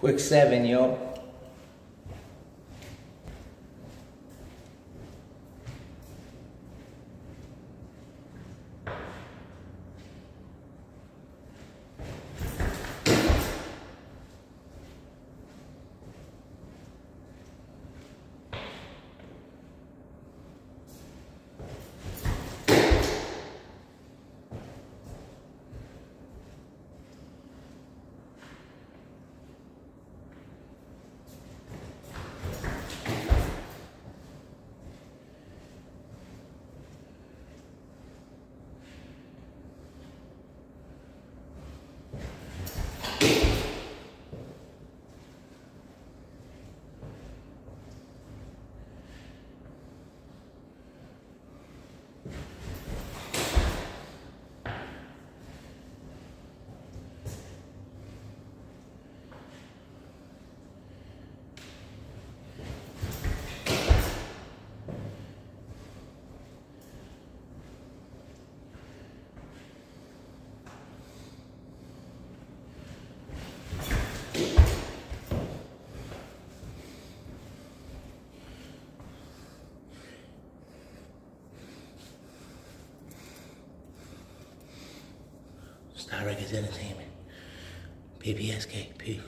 Quick seven, yo. Star Records Entertainment. PPSK. Peace.